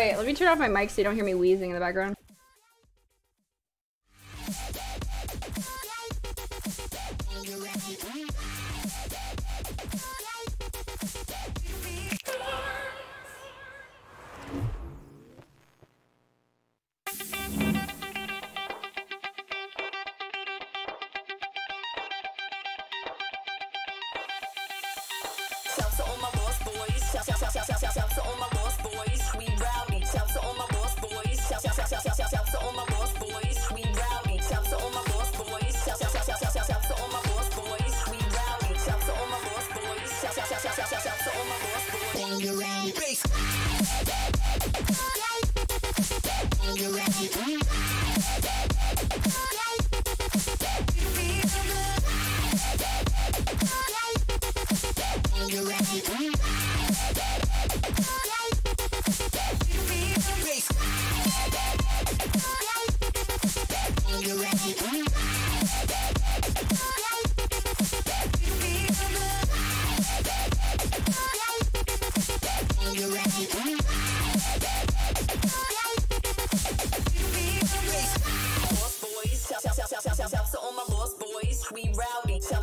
wait, let me turn off my mic so you don't hear me wheezing in the background. we rowdy. Tell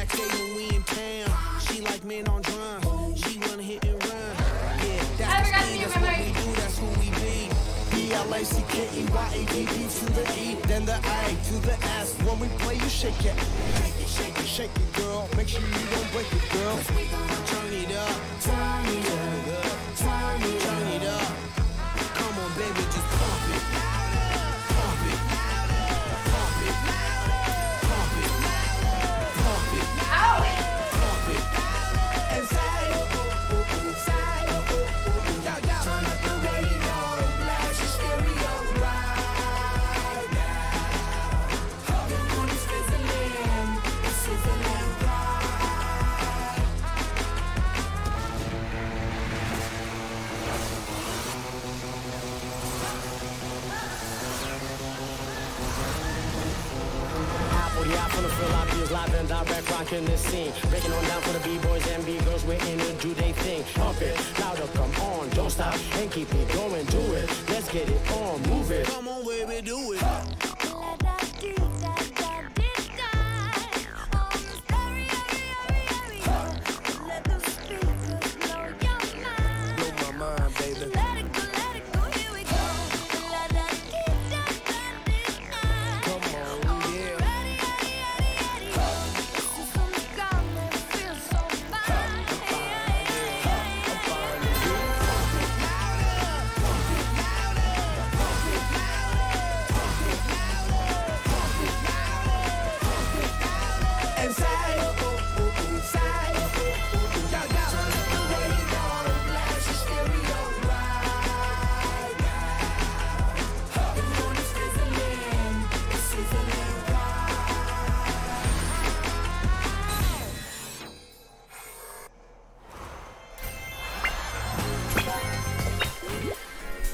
backstage the scene. Breaking on down for the B-boys and B-girls, we're in it, do they thing. Pump it, louder, come on, don't stop, and keep it going.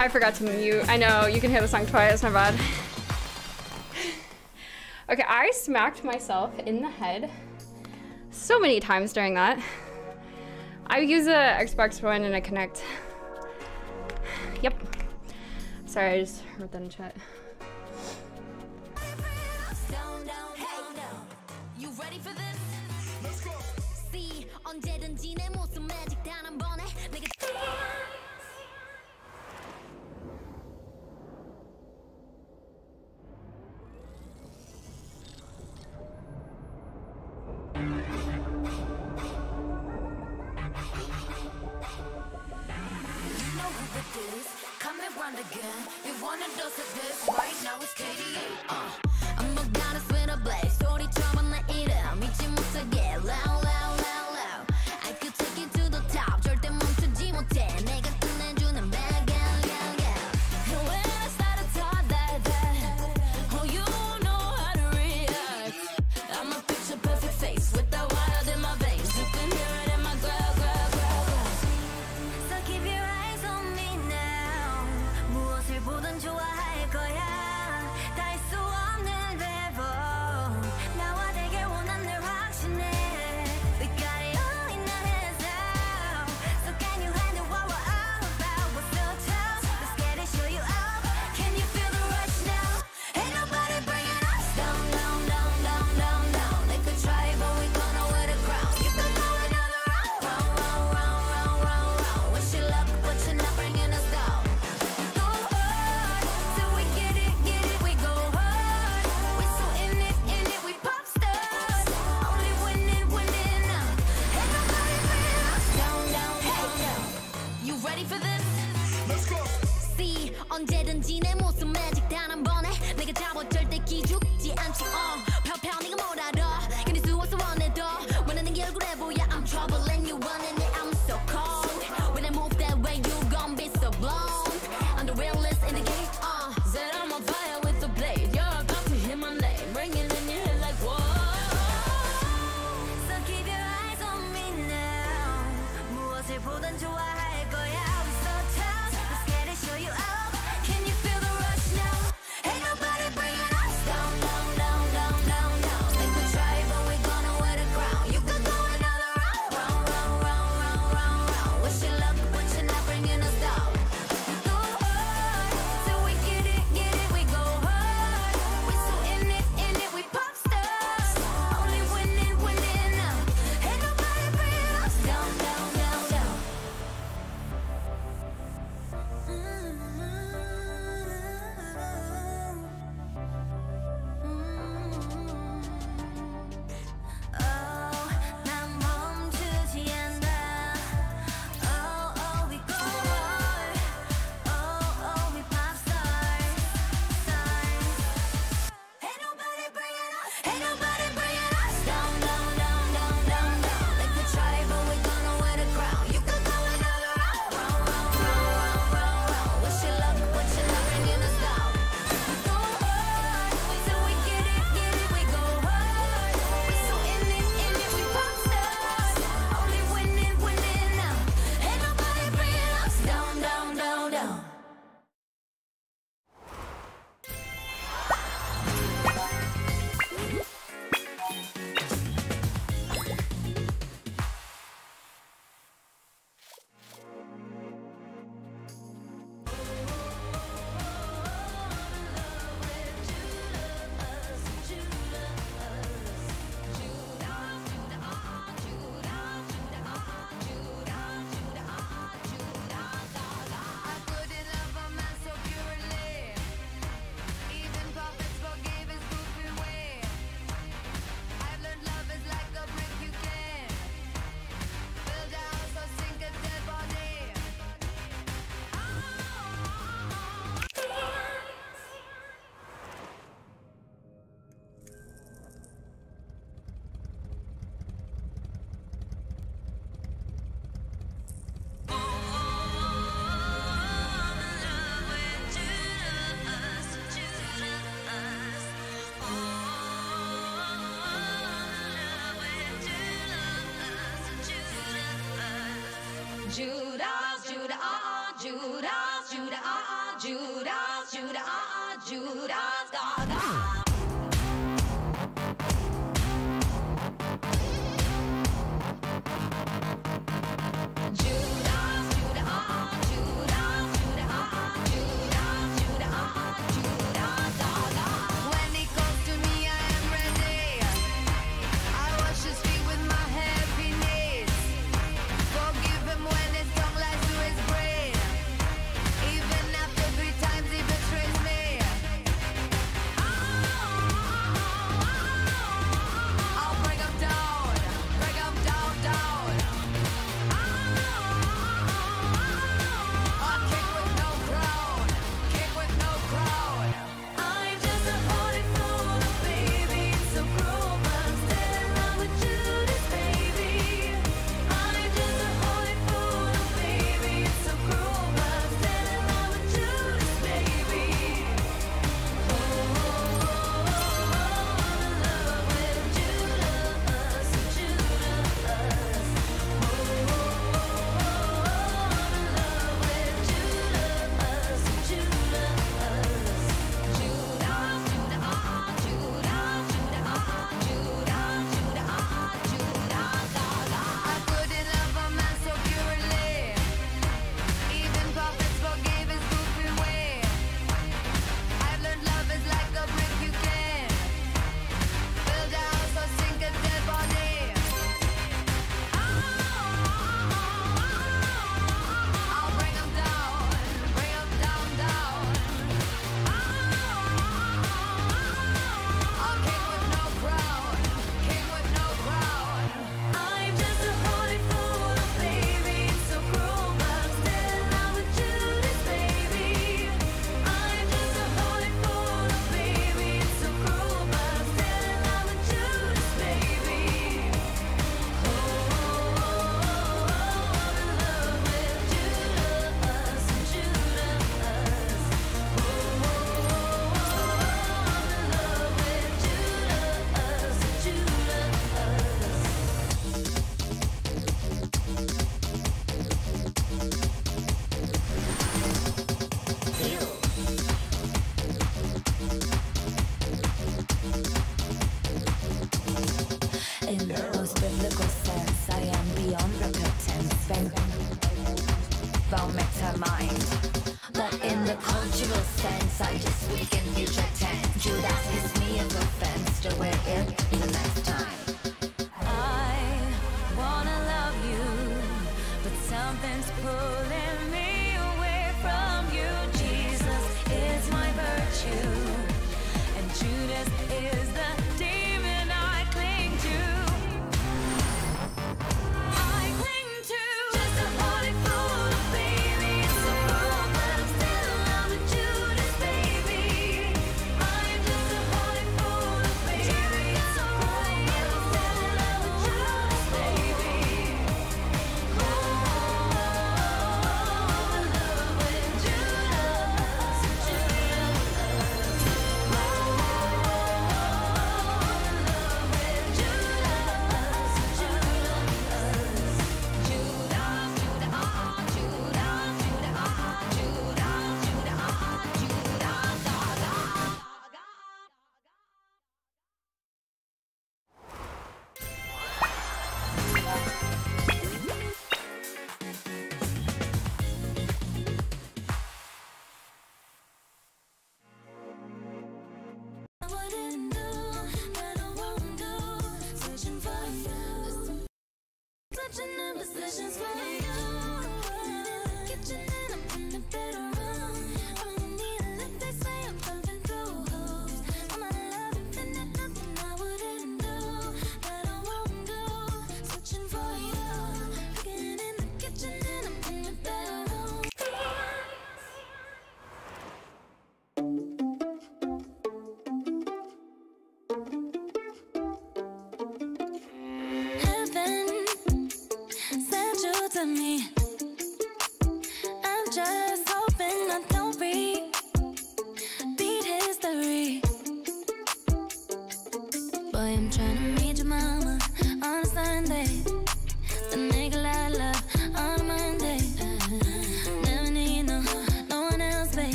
I forgot to mute. I know, you can hear the song twice, my bad. okay, I smacked myself in the head so many times during that. I use a Xbox One and a Kinect. Yep. Sorry, I just heard that in chat.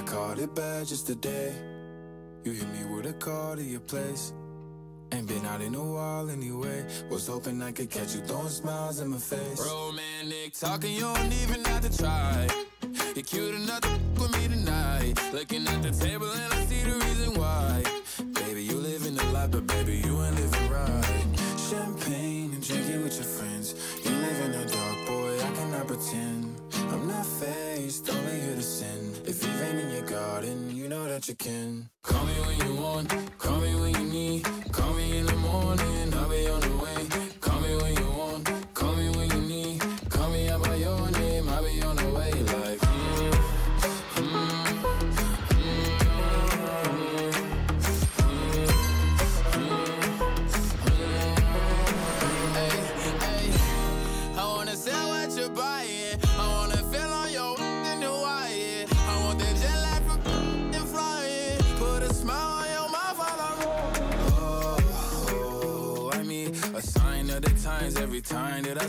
I called it bad just today. You hit me with a call to your place. Ain't been out in a while anyway. Was hoping I could catch you throwing smiles in my face. Romantic talking, you don't even have to try. You're cute enough to with me tonight. Looking at the table and I see the reason why. that you can. Call me when you want. Call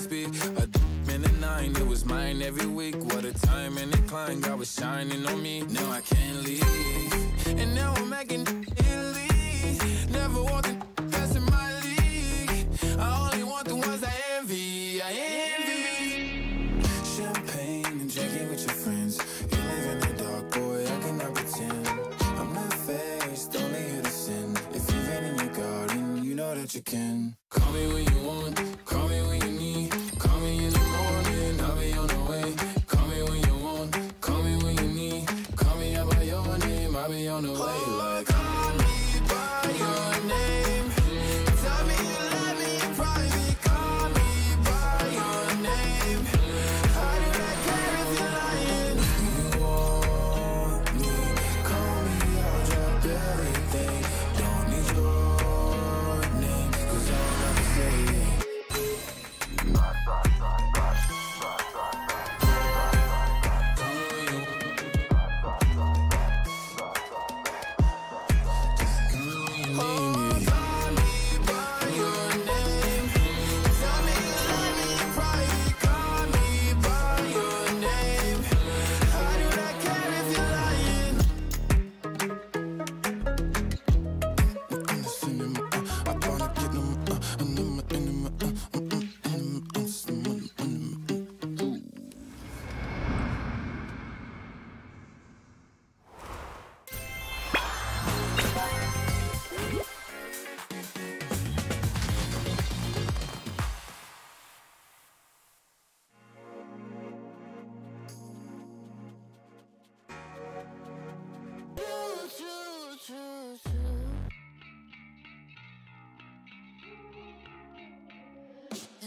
times be a and a nine. It was mine every week. What a time and a climb. God was shining on me. Now I can't leave. And now I'm making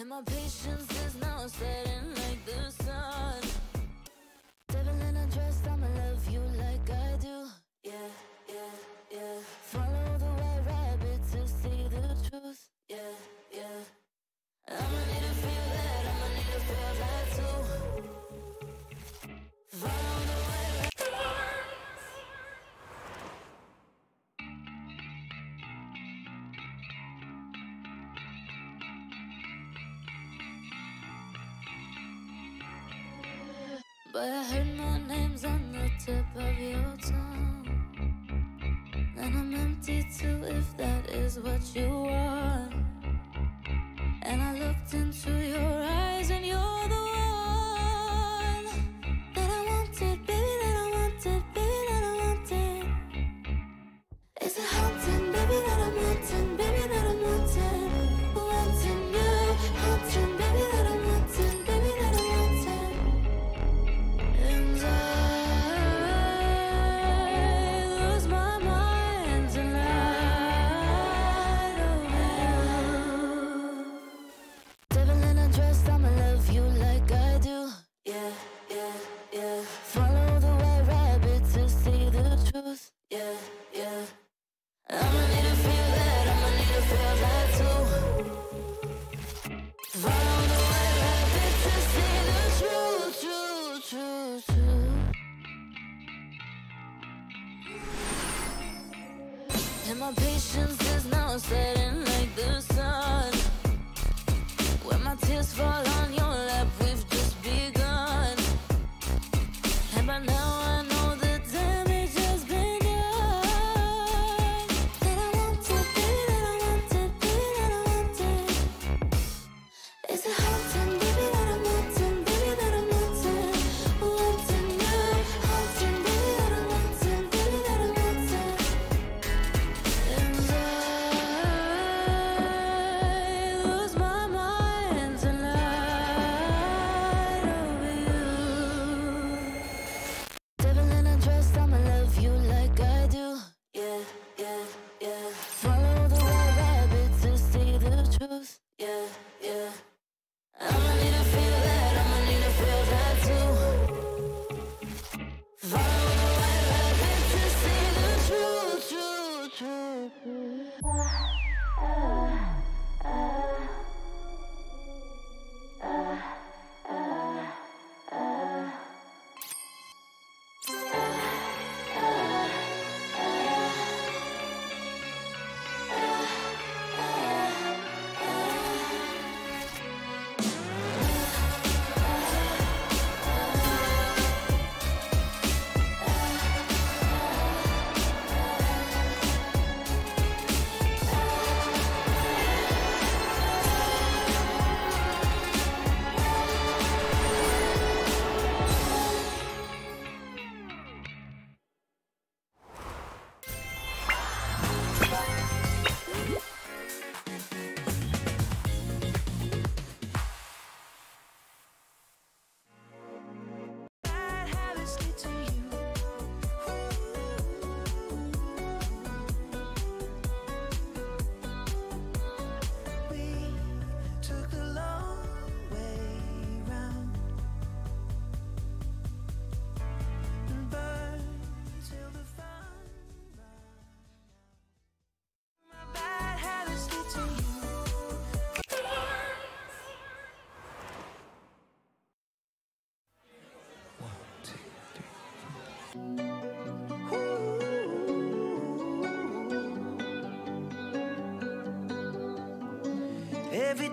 And my patience is now setting like the sun.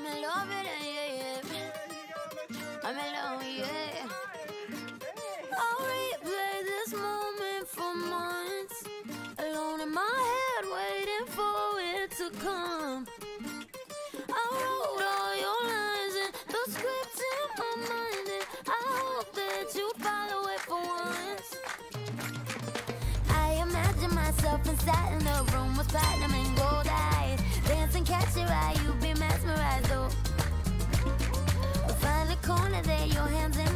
I'm in love with it, yeah, yeah. I'm in love, yeah. I'll replay this moment for months. Alone in my head, waiting for it to come. I wrote all your lines and the script in my mind. And I hope that you follow it for once. I imagine myself inside in a room with platinum and gold eyes. Dancing, catch your eye. Whether your hands in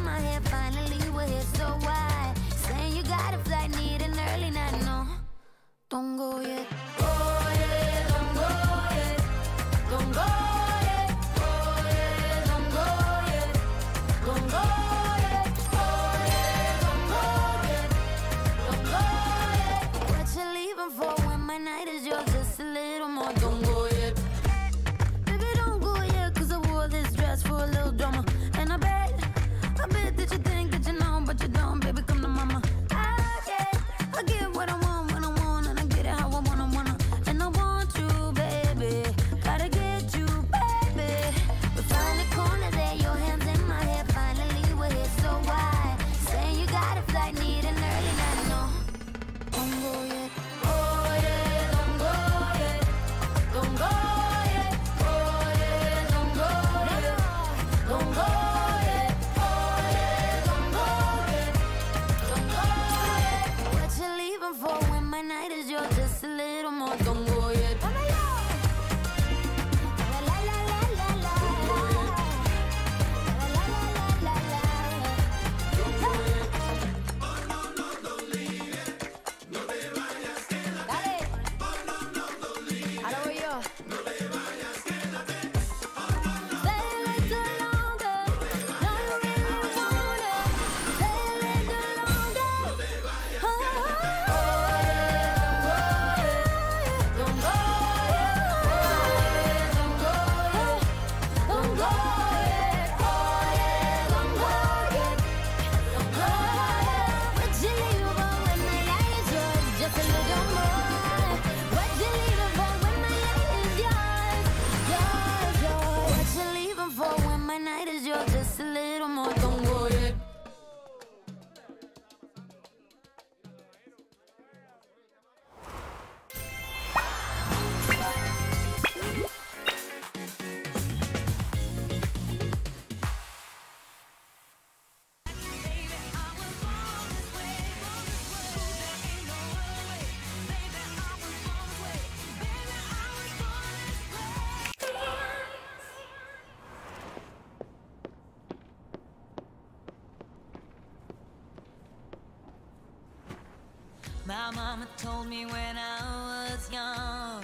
told me when I was young,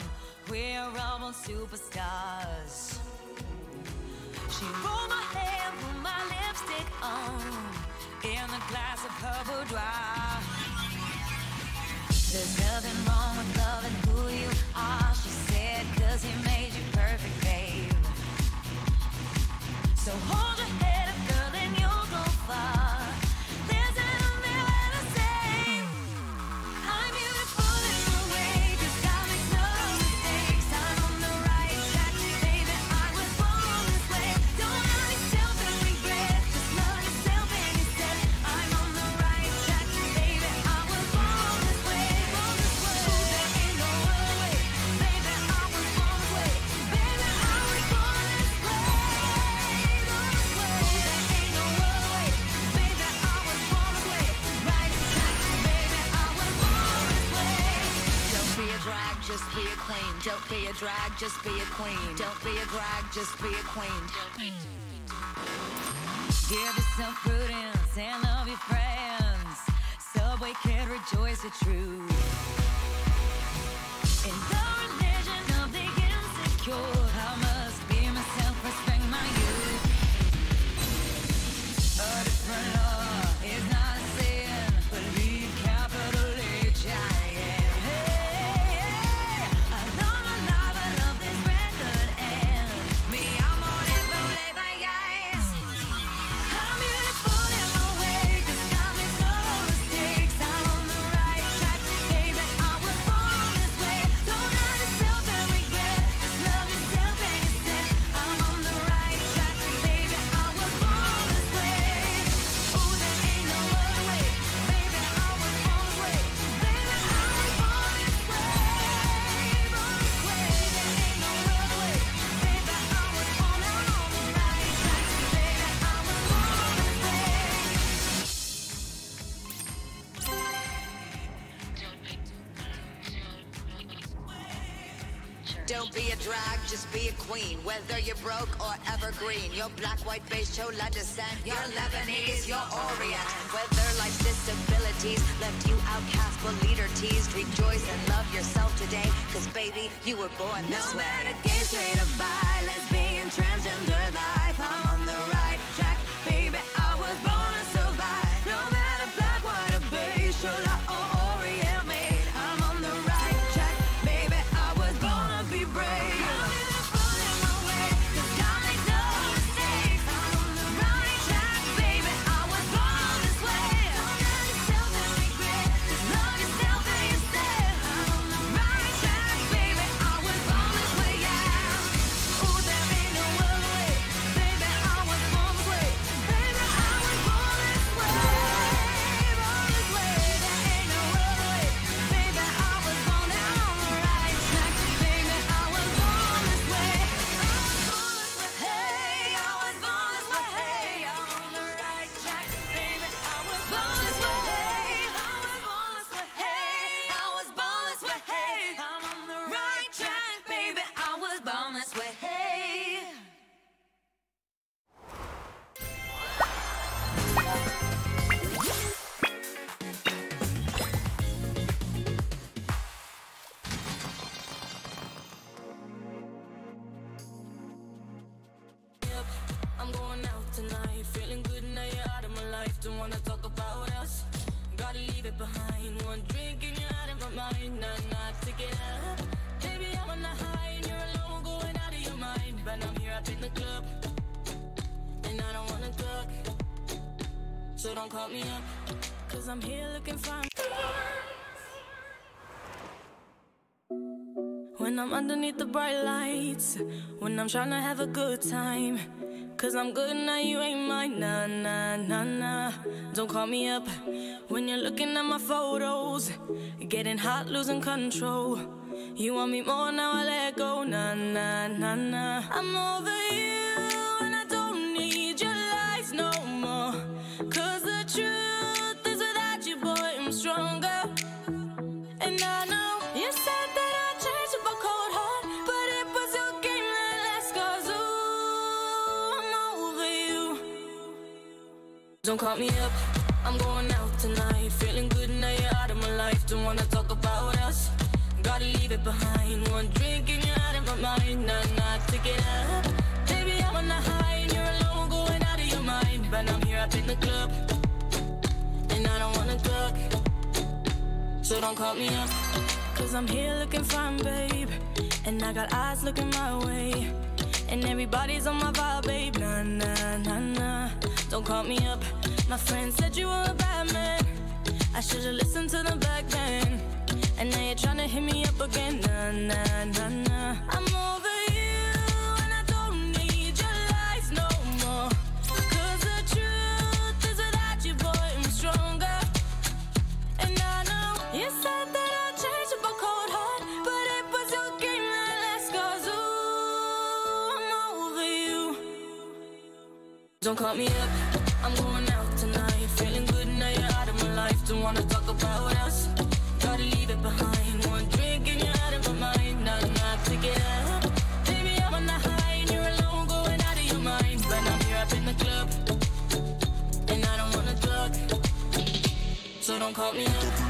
we're almost superstars. Just be a queen. Don't be a drag, just be a queen. Don't be a drag, just be a queen. Give yourself prudence and love your friends. Subway kid, rejoice the truth. Whether you're broke or evergreen, your black, white, beige, chola descent, you're Lebanese, you're Orient. Whether life's disabilities left you outcast but leader teased, rejoice and love yourself today. Cause baby, you were born this No way. matter gay, straight or bi, lesbian, transgender life, I'm When I'm underneath the bright lights, when I'm trying to have a good time. Cause I'm good now, you ain't mine. Nah, nah, nah, nah. Don't call me up when you're looking at my photos. Getting hot, losing control. You want me more now, I let go. Nah, nah, nah, nah. I'm over you, Don't call me up, I'm going out tonight. Feeling good now you're out of my life. Don't wanna talk about us. Gotta leave it behind. One drink and you're out of my mind. Nah, nah, take up. Baby, I'm on the high and you're alone, going out of your mind. But I'm here up in the club, and I don't wanna talk. So don't call me up, cause I'm here looking fine, babe. And I got eyes looking my way. And everybody's on my vibe, babe. Nah, nah, nah, nah. Don't call me up. My friend said you were a bad man. I should've listened to the back then. And now you're tryna hit me up again. Nah, nah, nah, nah. I'm over Don't call me up, I'm going out tonight. Feeling good now you're out of my life. Don't wanna talk about us, gotta leave it behind. One drink and you're out of my mind. Not enough to get up. Baby, I'm on the high and you're alone Going out of your mind. But I'm here up in the club. And I don't wanna talk. So don't call me up.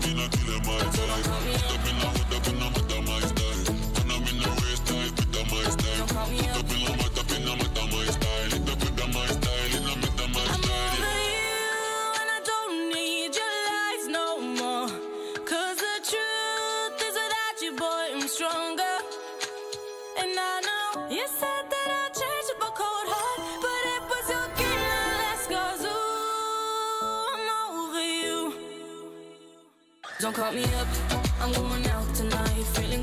up in a killer my time. Up in a up in a Caught me up. I'm going out tonight, feeling